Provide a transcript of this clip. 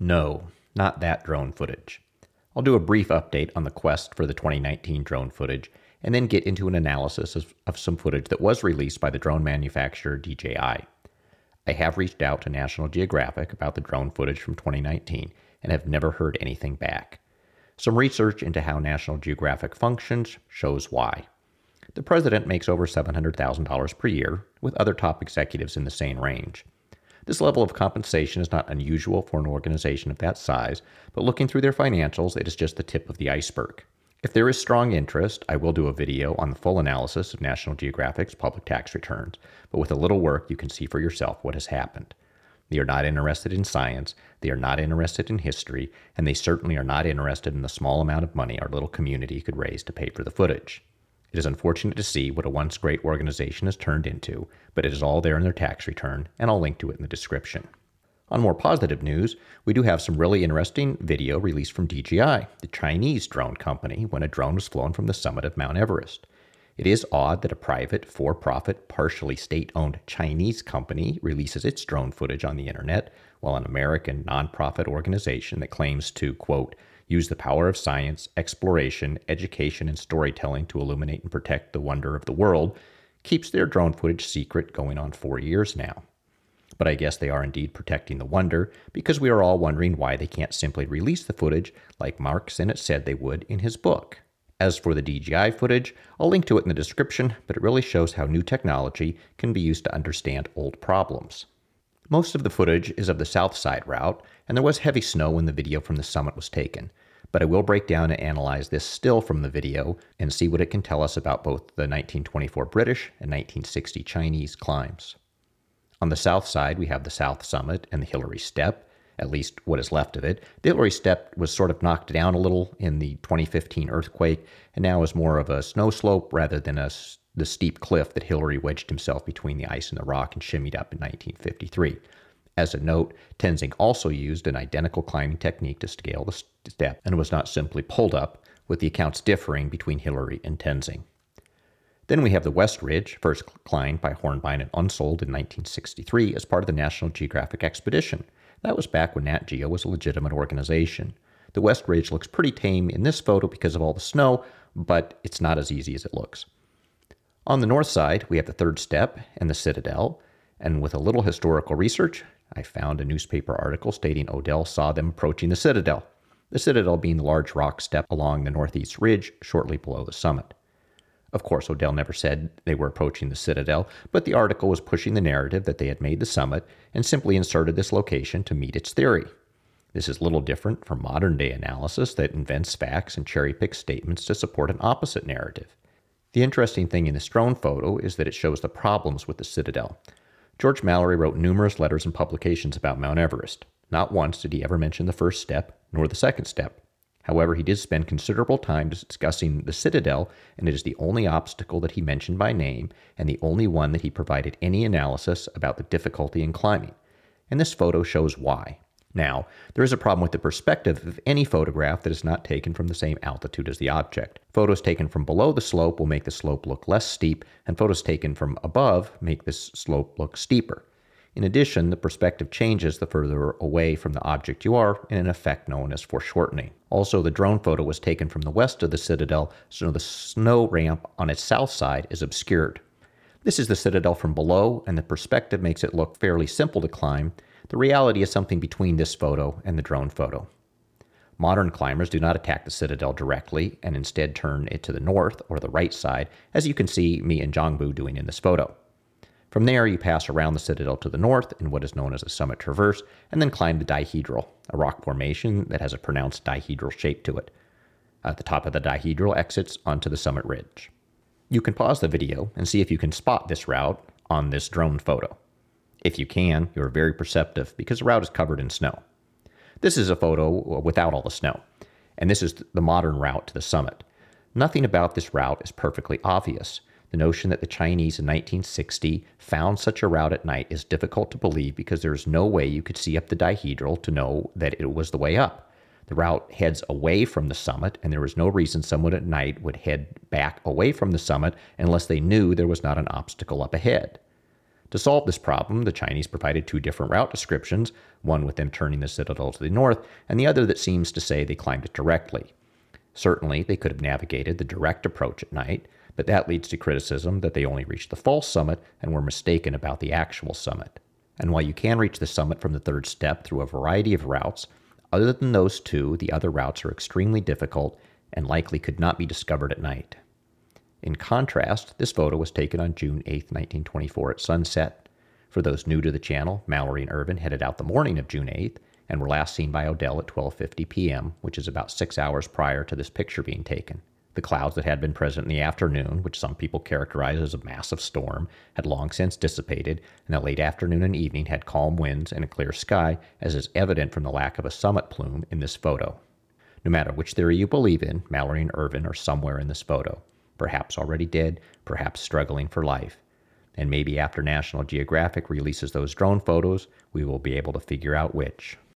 No, not that drone footage. I'll do a brief update on the quest for the 2019 drone footage and then get into an analysis of, of, some footage that was released by the drone manufacturer DJI. I have reached out to National Geographic about the drone footage from 2019 and have never heard anything back. Some research into how National Geographic functions shows why. The president makes over $700,000 per year, with other top executives in the same range. This level of compensation is not unusual for an organization of that size, but looking through their financials, it is just the tip of the iceberg. If there is strong interest, I will do a video on the full analysis of National Geographic's public tax returns, but with a little work, you can see for yourself what has happened. They are not interested in science, they are not interested in history, and they certainly are not interested in the small amount of money our little community could raise to pay for the footage. It is unfortunate to see what a once great organization has turned into, but it is all there in their tax return, and I'll link to it in the description. On more positive news, we do have some really interesting video released from DJI, the Chinese drone company, when a drone was flown from the summit of Mount Everest. It is odd that a private, for profit, partially state owned Chinese company releases its drone footage on the internet, while an American nonprofit organization that claims to, quote, use the power of science, exploration, education, and storytelling to illuminate and protect the wonder of the world, keeps their drone footage secret going on four years now. But I guess they are indeed protecting the wonder because we are all wondering why they can't simply release the footage like Mark Synnott said they would in his book. As for the DJI footage, I'll link to it in the description, but it really shows how new technology can be used to understand old problems. Most of the footage is of the south side route, and there was heavy snow when the video from the summit was taken. But I will break down and analyze this still from the video and see what it can tell us about both the 1924 British and 1960 Chinese climbs. On the south side, we have the South Summit and the Hillary Step, at least what is left of it. The Hillary Step was sort of knocked down a little in the 2015 earthquake and now is more of a snow slope rather than a the steep cliff that Hillary wedged himself between the ice and the rock and shimmied up in 1953. As a note, Tenzing also used an identical climbing technique to scale the step and was not simply pulled up, with the accounts differing between Hillary and Tenzing. Then we have the West Ridge, first climbed by Hornbein and Unsoeld in 1963 as part of the National Geographic expedition. That was back when Nat Geo was a legitimate organization. The West Ridge looks pretty tame in this photo because of all the snow, but it's not as easy as it looks. On the north side, we have the third step and the citadel, and with a little historical research, I found a newspaper article stating Odell saw them approaching the citadel, the citadel being the large rock step along the northeast ridge shortly below the summit. Of course, Odell never said they were approaching the citadel, but the article was pushing the narrative that they had made the summit and simply inserted this location to meet its theory. This is little different from modern day analysis that invents facts and cherry picks statements to support an opposite narrative. The interesting thing in this drone photo is that it shows the problems with the Citadel. George Mallory wrote numerous letters and publications about Mount Everest. Not once did he ever mention the first step, nor the second step. However, he did spend considerable time discussing the Citadel, and it is the only obstacle that he mentioned by name, and the only one that he provided any analysis about the difficulty in climbing. And this photo shows why. Now, there is a problem with the perspective of any photograph that is not taken from the same altitude as the object. Photos taken from below the slope will make the slope look less steep, and photos taken from above make this slope look steeper. In addition, the perspective changes the further away from the object you are in an effect known as foreshortening. Also, the drone photo was taken from the west of the citadel, so the snow ramp on its south side is obscured. This is the citadel from below, and the perspective makes it look fairly simple to climb, the reality is something between this photo and the drone photo. Modern climbers do not attack the citadel directly and instead turn it to the north or the right side, as you can see me and Zhangbu doing in this photo. From there, you pass around the citadel to the north in what is known as the summit traverse, and then climb the dihedral, a rock formation that has a pronounced dihedral shape to it. At the top of the dihedral exits onto the summit ridge. You can pause the video and see if you can spot this route on this drone photo. If you can, you're very perceptive because the route is covered in snow. This is a photo uh, without all the snow, and this is the modern route to the summit. Nothing about this route is perfectly obvious. The notion that the Chinese in 1960 found such a route at night is difficult to believe because there is no way you could see up the dihedral to know that it was the way up. The route heads away from the summit, and there is no reason someone at night would head back away from the summit unless they knew there was not an obstacle up ahead. To solve this problem, the Chinese provided two different route descriptions, one with them turning the citadel to the north, and the other that seems to say they climbed it directly. Certainly, they could have navigated the direct approach at night, but that leads to criticism that they only reached the false summit and were mistaken about the actual summit. And while you can reach the summit from the third step through a variety of routes, other than those two, the other routes are extremely difficult and likely could not be discovered at night. In contrast, this photo was taken on June 8, 1924 at sunset. For those new to the channel, Mallory and Irvine headed out the morning of June 8th and were last seen by Odell at 12:50 p.m., which is about 6 hours prior to this picture being taken. The clouds that had been present in the afternoon, which some people characterize as a massive storm, had long since dissipated, and the late afternoon and evening had calm winds and a clear sky, as is evident from the lack of a summit plume in this photo. No matter which theory you believe in, Mallory and Irvine are somewhere in this photo perhaps already dead, perhaps struggling for life. And maybe after National Geographic releases those drone photos, we will be able to figure out which.